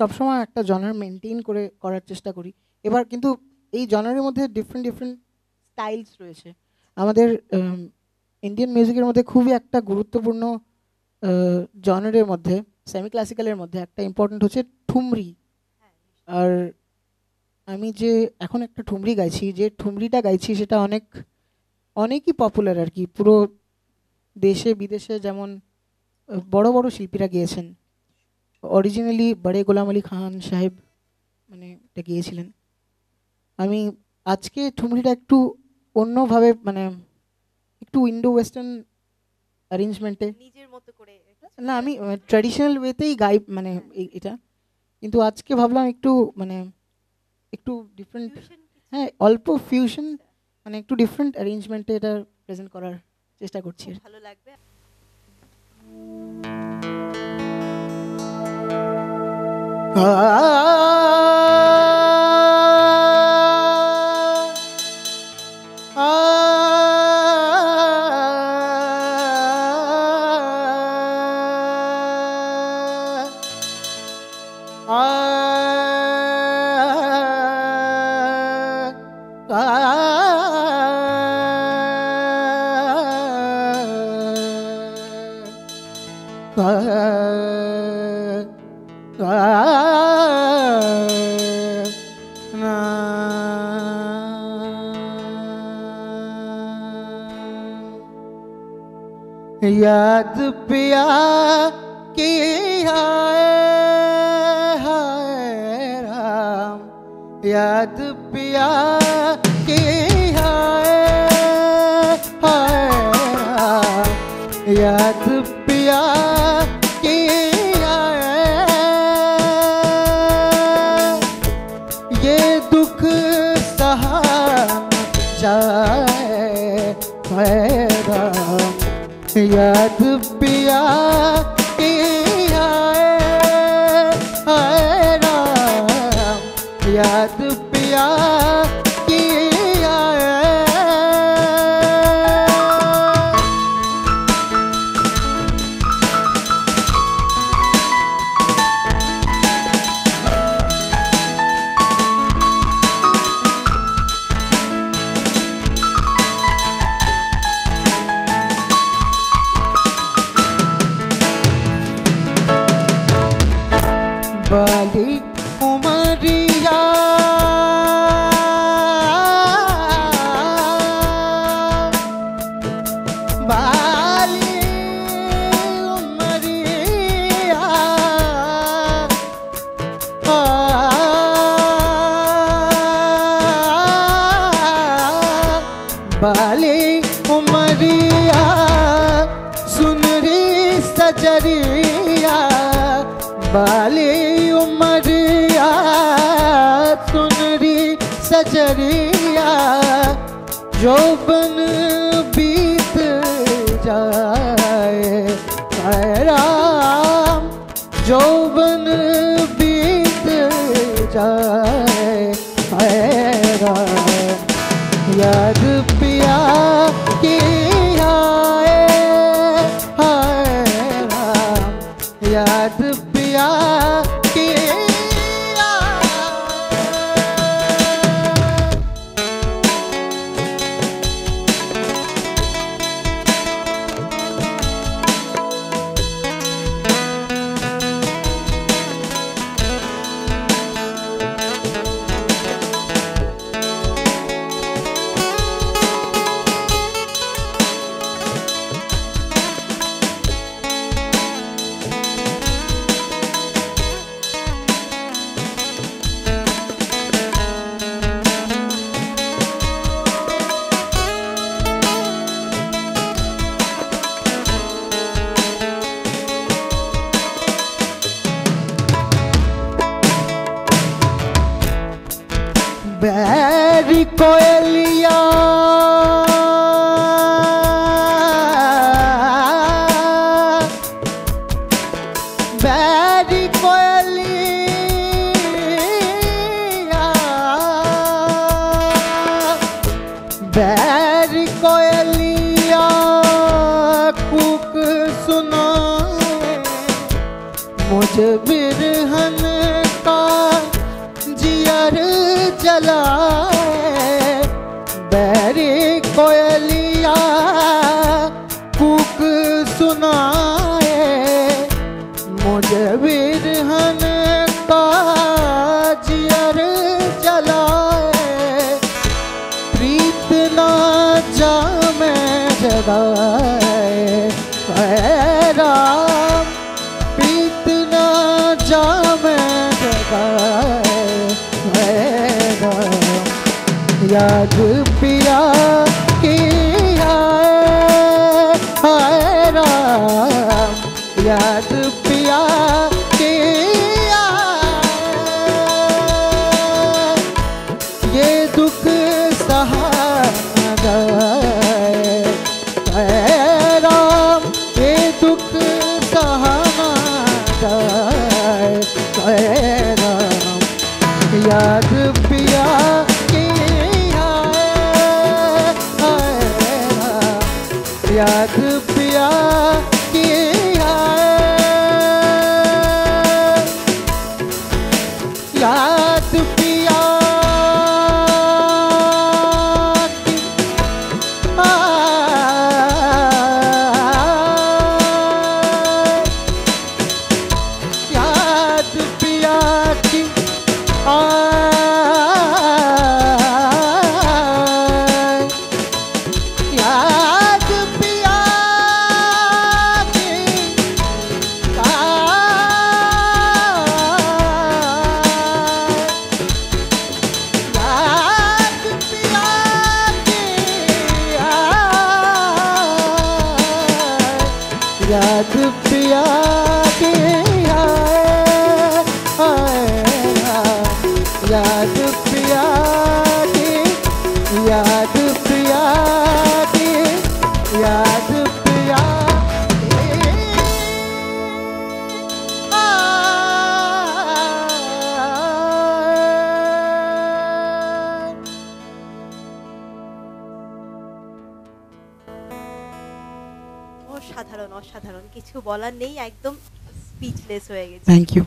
সবসময় একটা জনার মেনটেন করে করার চেষ্টা করি। এবার কিন্তু এই জনারের মধ্যে ডিফারেন্ট ডিফারেন্ট স্টাইলস রয়েছে। আমাদের ইন্ডিয়ান মিউজিকের মধ্যে খুবই একটা গুরুত্বপূর্ণ জনারের মধ্যে সেমি ক্লাসিক্যালের মধ্যে একটা ইম্পর্টেন্ট হচ্ছে ঠুমরি। আর আমি যে এখন একটা ঠুমরি গাইছি, যে ঠুমরিটা গাইছি সেটা অনেক, অনেকই পপুলার আর কি। পুরো দেশে, বিদেশে যেমন, বড় বড় শিল্পীরা গিয়েছেন। অরিজিনালি বড়ে গোলাম আলী খান সাহেব মানে এটা গিয়েছিলেন। আমি আজকে ঠুমরিটা একটু অন্যভাবে মানে একটু ইন্ডো ওয়েস্টার্ন অ্যারেঞ্জমেন্টে নিজের মতো করে না আমি ট্র্যাডিশনাল ওয়েতেই গাই মানে এটা। কিন্তু আজকে ভাবলাম একটু মানে একটু ডিফারেন্ট হ্যাঁ অল্প ফিউশন মানে একটু ডিফারেন্ট অ্যারেঞ্জমেন্টে এটা প্রেজেন্ট করার চেষ্টা করছি। ভালো লাগবে। ah याद पिया की हाय हाय राम। याद पिया की हाय हाय राम। याद पिया की ये दुख सहा जाए राम। याद पिया बाली उमरिया सुनरी सजरिया, बाली उमरिया सुनरी सजरिया जोबन बीत जाए राम जोबन बीत जाए। याद पिया की από Ελιά जगाए ऐ राम याद पिया की हाय याद पिया की ये दुख पिया की आए हाय राम। याद याद पिया की याद पिया की याद पिया की आए। অসাধারণ অসাধারণ কিছু বলার নেই একদম স্পিচলেস হয়ে গেছে থ্যাংক ইউ